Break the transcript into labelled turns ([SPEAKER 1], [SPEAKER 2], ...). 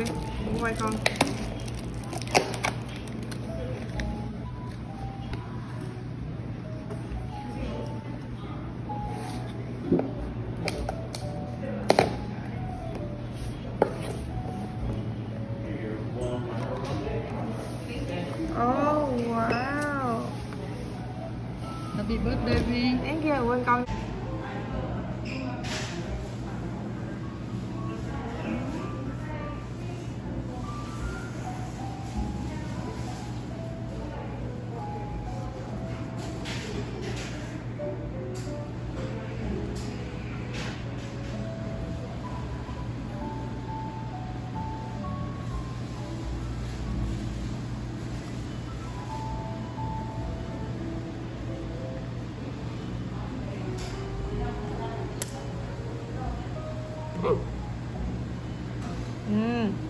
[SPEAKER 1] Quay con Oh wow.
[SPEAKER 2] Happy birthday Vi
[SPEAKER 1] Đáng kia quên con うん。